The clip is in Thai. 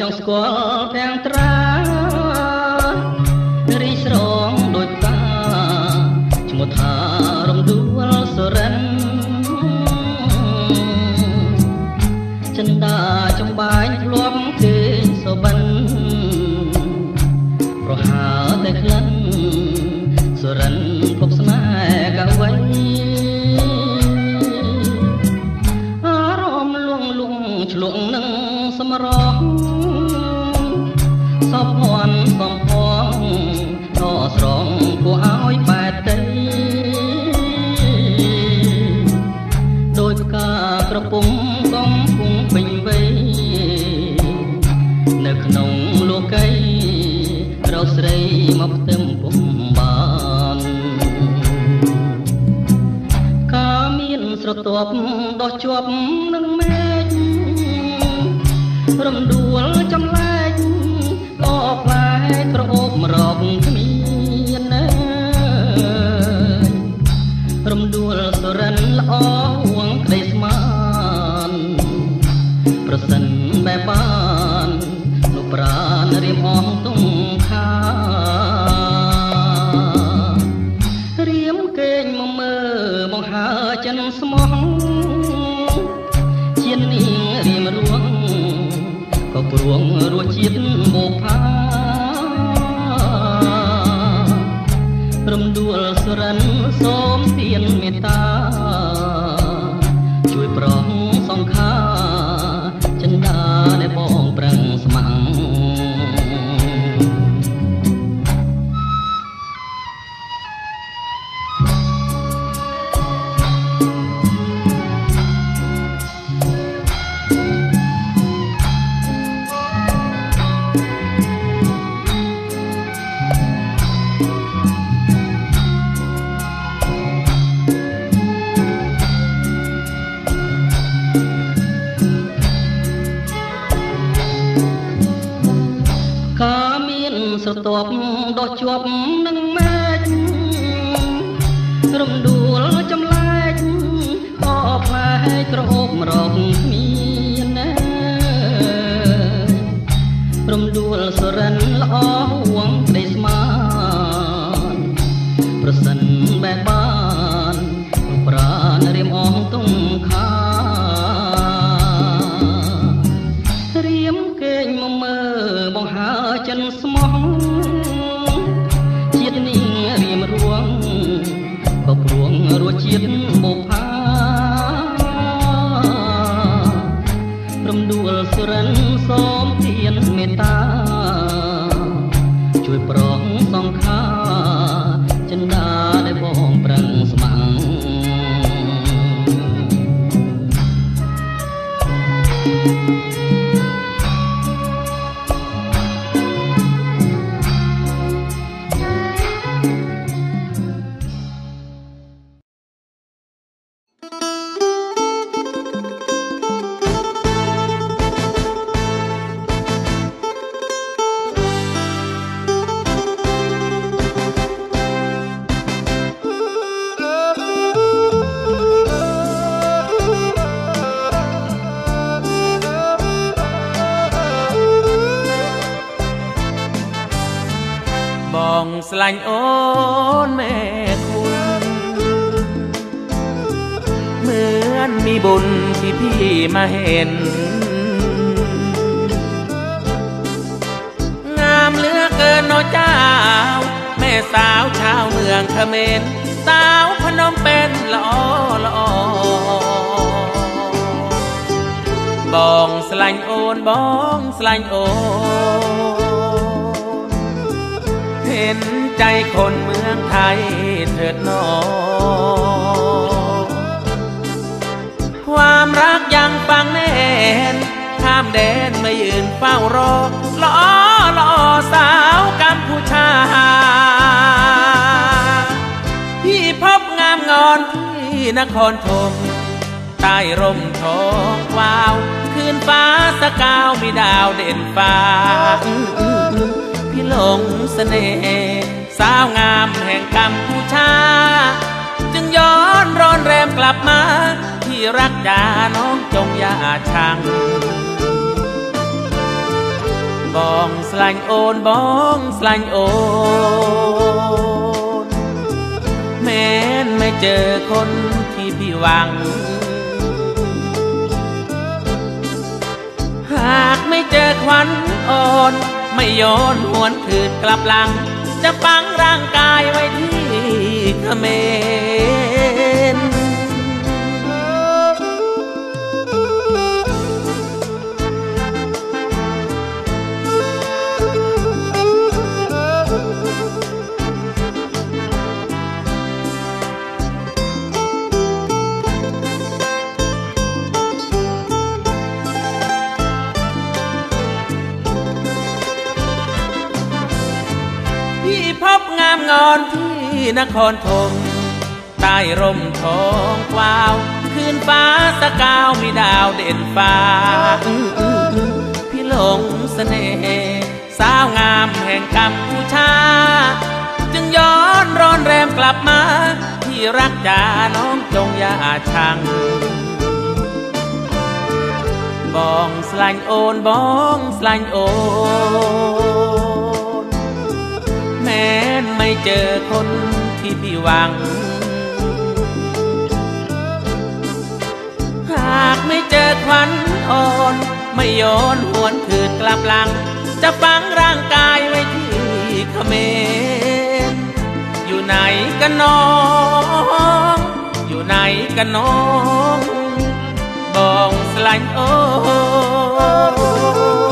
ចង់ស្គាល់ទាំងត្រារីស្រងដូចតាឈ្មោះថារំដួលសុរិនចិនដាចំបាញ់ធ្លាប់គេសុបិនប្រហើតែក្លិនសុរិនភពស្នេហ៍កវៃអារម្មណ៍លួងលងឆ្លងនឹងសម្រ ស្រទាប់ដោះជាប់នឹងមេឃរំដួលចំលែកក៏ផ្លែក្រអូបរកគ្មាន ស្មោះជានាងរៀមរួងក៏ព្រួងរសជាតិបុផារំដួលសរិនសូមទានមេត្តា កាមានស្រទាប់ដោះជាប់នឹងមេឃរំដួលចម្លែកក៏ផ្លែក្រអូបរកគ្មាន ស្លាញ់អូនមេគុណเหมือนมีบุญที่พี่มาเห็น งามเหลือเกินน้อเจ้า แม่สาวชาวเมืองเขมรสาวพนมเป็นละออละออบองสลัญโอนบองสลัญโอน เห็น ใจคนเมืองไทยเถิดหนอ ความรักยังฟังแน่น ข้ามแดนมายืนเฝ้ารอล้อล้อสาวกัมพูชา พี่พบงามงอนที่นครธมใต้ร่มทองวาว คืนฟ้าสกาวมีดาวเด่นฟ้าพี่หลงเสน่ห์ สาวงามแห่งกัมพูชา จึงย้อนร้อนแรมกลับมา ที่รักจาน้องจงอยาชังบองสลังโอนบองสลังโอนแม้นไม่เจอคนที่พี่หวัง หากไม่เจอควันอ่อน ไม่ย้อนหวนคืนกลับหลัง จะปังร่างกายไว้ที่เขมร นครธมใต้ร่มทองกวาวคืนฟ้าสกาวมีดาวเด่นฟ้าพี่หลงเสน่ห์สาวงามแห่งกัมพูชา จึงย้อนร้อนแรมกลับมา ที่รักจาน้องจงอย่าชังบองสลายโอนบองสลายโอนแม้นไม่เจอคน ที่พี่หวัง หากไม่เจอควันอ่อน ไม่โยนหวนคืนกลับหลัง จะฝังร่างกายไว้ที่เขมรอยู่ไหนกันน้อง อยู่ไหนกันน้องบองสลายโอน